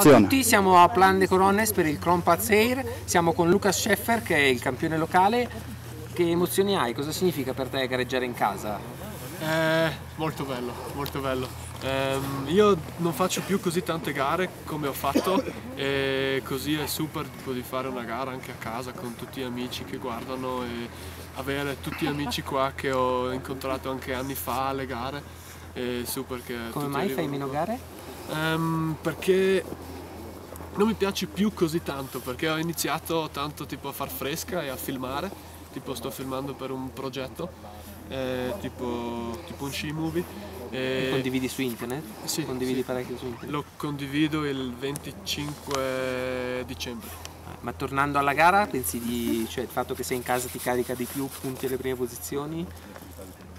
Ciao a tutti, siamo a Plan de Corones per il Cronpaz Air, siamo con Lucas Scheffer che è il campione locale. Che emozioni hai? Cosa significa per te gareggiare in casa? Eh, molto bello, molto bello. Eh, io non faccio più così tante gare come ho fatto e così è super tipo, di fare una gara anche a casa con tutti gli amici che guardano e avere tutti gli amici qua che ho incontrato anche anni fa alle gare. È super che come mai fai meno gare? Um, perché non mi piace più così tanto, perché ho iniziato tanto tipo a far fresca e a filmare, tipo sto filmando per un progetto, eh, tipo, tipo, un sci movie. E condividi su internet? Sì. Condividi sì. parecchio su internet? Lo condivido il 25 dicembre. Ma tornando alla gara, pensi di, cioè il fatto che sei in casa ti carica di più punti alle prime posizioni?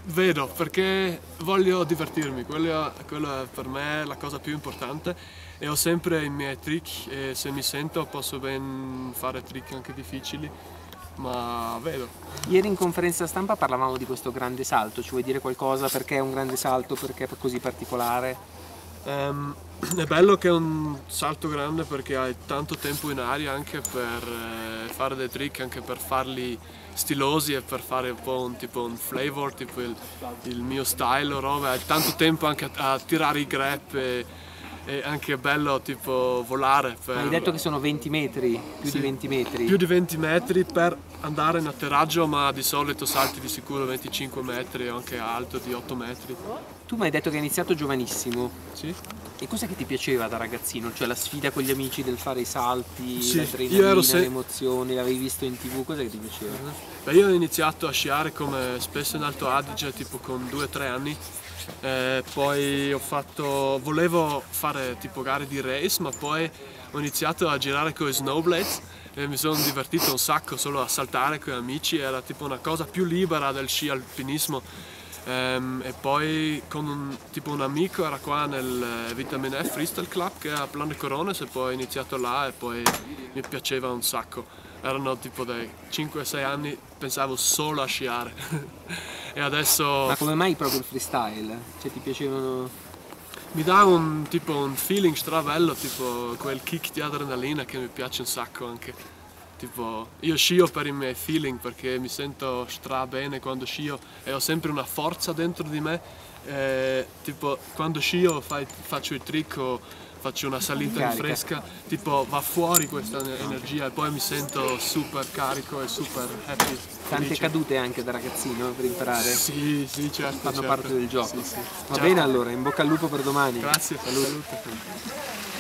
Vedo, perché voglio divertirmi, quello, quello è per me la cosa più importante e ho sempre i miei trick e se mi sento posso ben fare trick anche difficili, ma vedo. Ieri in conferenza stampa parlavamo di questo grande salto, ci vuoi dire qualcosa perché è un grande salto, perché è così particolare? Um, è bello che è un salto grande perché hai tanto tempo in aria anche per eh, fare dei trick, anche per farli stilosi e per fare un po' un, tipo un flavor, tipo il, il mio style o roba, hai tanto tempo anche a, a tirare i grep e, e anche è bello tipo volare. Per... Hai detto che sono 20 metri, più sì, di 20 metri. Più di 20 metri per andare in atterraggio, ma di solito salti di sicuro 25 metri o anche alto di 8 metri. Tu mi hai detto che hai iniziato giovanissimo. Sì. E cos'è che ti piaceva da ragazzino? Cioè la sfida con gli amici del fare i salti, sì, l'adrenalina, se... le emozioni, l'avevi visto in tv, cos'è che ti piaceva? Beh, io ho iniziato a sciare come spesso in Alto Adige, tipo con 2-3 anni. Eh, poi ho fatto, volevo fare tipo gare di race, ma poi ho iniziato a girare con i snowblades e mi sono divertito un sacco solo a saltare con gli amici, era tipo una cosa più libera del sci alpinismo Um, e poi con un, tipo un amico era qua nel eh, Vitamin F Freestyle Club che è a Plan Corones e poi ho iniziato là e poi mi piaceva un sacco. Erano tipo dai 5-6 anni, pensavo solo a sciare. e adesso... Ma come mai proprio il freestyle? Cioè ti piacevano... Mi dà un, tipo, un feeling strabello, tipo quel kick di adrenalina che mi piace un sacco anche. Tipo, io scio per i miei feeling perché mi sento stra bene quando scio e ho sempre una forza dentro di me. E, tipo, quando scio fai, faccio i trick o faccio una salita in fresca, tipo va fuori questa energia e poi mi sento super carico e super happy. Tante felice. cadute anche da ragazzino per imparare? Sì, sì, certo. Fanno certo. parte del gioco. Sì, sì. Va certo. bene allora, in bocca al lupo per domani. Grazie, salute. salute.